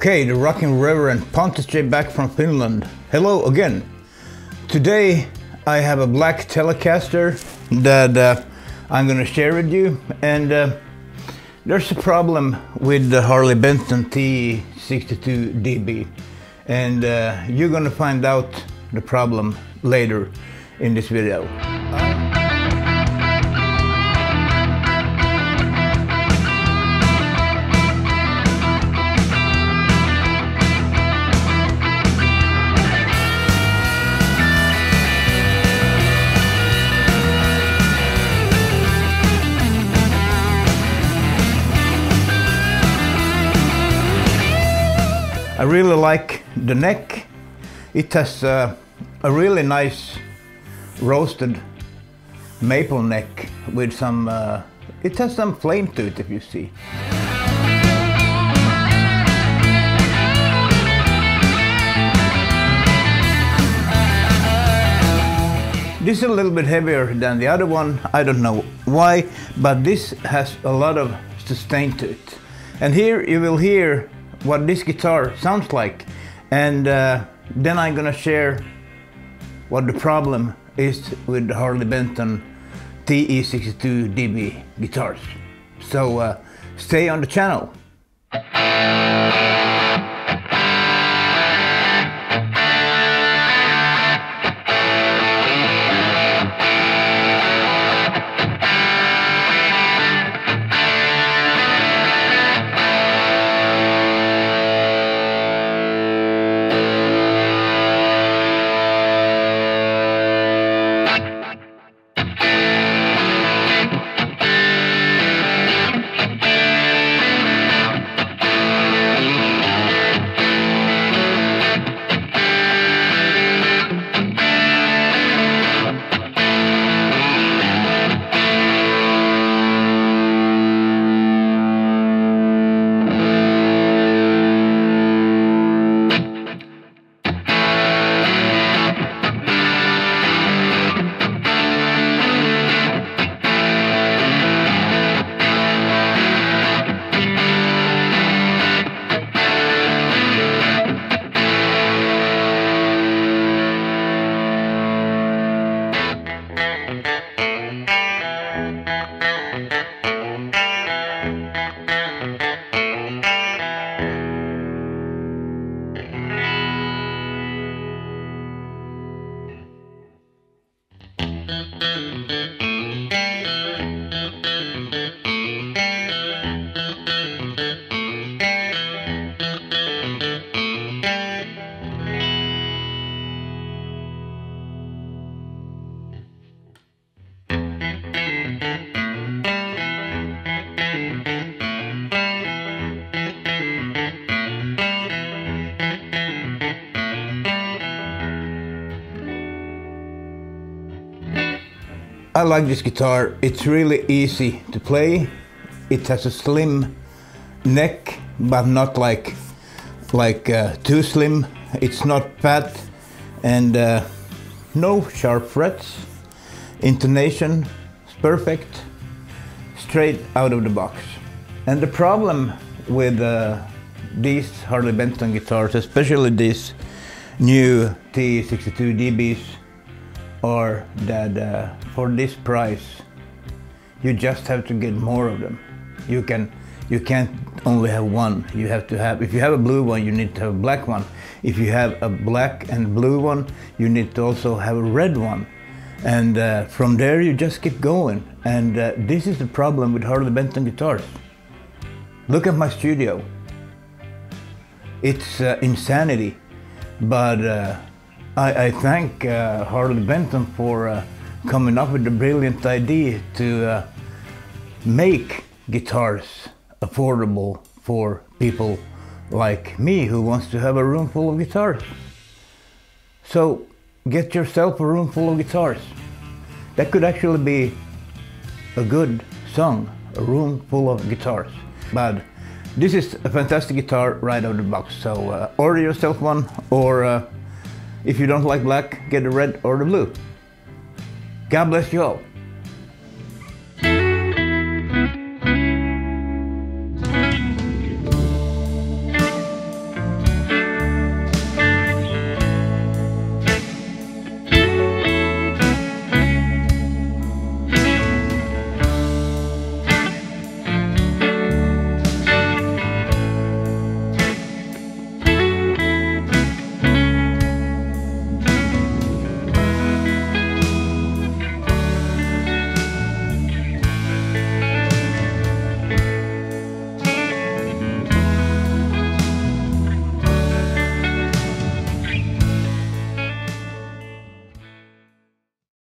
Okay, the rocking Reverend Pontus J Back from Finland. Hello again. Today I have a black Telecaster that uh, I'm gonna share with you and uh, there's a problem with the Harley Benton TE62DB and uh, you're gonna find out the problem later in this video. I really like the neck. It has uh, a really nice roasted maple neck with some, uh, it has some flame to it if you see. This is a little bit heavier than the other one. I don't know why, but this has a lot of sustain to it. And here you will hear what this guitar sounds like. And uh, then I'm gonna share what the problem is with the Harley Benton TE62DB guitars. So uh, stay on the channel. I like this guitar. It's really easy to play. It has a slim neck, but not like like uh, too slim. It's not fat and uh, no sharp frets. Intonation is perfect, straight out of the box. And the problem with uh, these Harley Benton guitars, especially these new T62 DBs, or that uh, for this price you just have to get more of them. You can you can't only have one. You have to have if you have a blue one you need to have a black one. If you have a black and blue one you need to also have a red one. And uh, from there you just keep going. And uh, this is the problem with Harley Benton guitars. Look at my studio. It's uh, insanity. But uh, I, I thank uh, Harley Benton for uh, coming up with the brilliant idea to uh, make guitars affordable for people like me who wants to have a room full of guitars. So get yourself a room full of guitars. That could actually be a good song, a room full of guitars. But this is a fantastic guitar right out of the box. So uh, order yourself one or uh, if you don't like black, get the red or the blue. God bless you all.